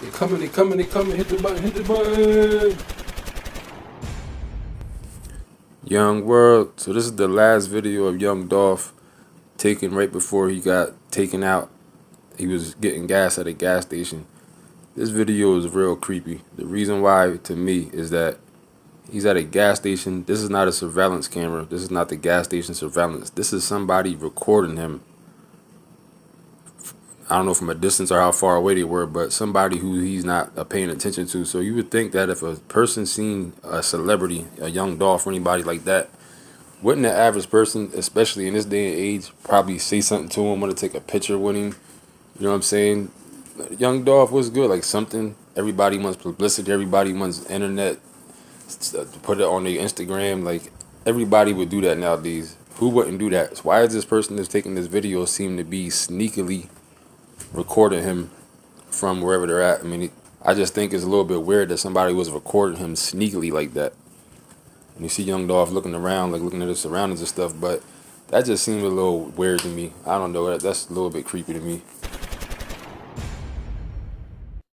They coming, they coming, they coming. Hit the button, hit the button. Young World. So this is the last video of Young Dolph taken right before he got taken out. He was getting gas at a gas station. This video is real creepy. The reason why to me is that he's at a gas station. This is not a surveillance camera. This is not the gas station surveillance. This is somebody recording him I don't know from a distance or how far away they were, but somebody who he's not uh, paying attention to. So you would think that if a person seen a celebrity, a young Dolph or anybody like that, wouldn't the average person, especially in this day and age, probably say something to him, want to take a picture with him? You know what I'm saying? Young Dolph was good, like something. Everybody wants publicity. Everybody wants internet. To put it on their Instagram. Like everybody would do that nowadays. Who wouldn't do that? So why is this person that's taking this video seem to be sneakily recording him from wherever they're at. I mean, I just think it's a little bit weird that somebody was recording him sneakily like that. And you see Young Dolph looking around, like looking at his surroundings and stuff, but that just seemed a little weird to me. I don't know. That's a little bit creepy to me.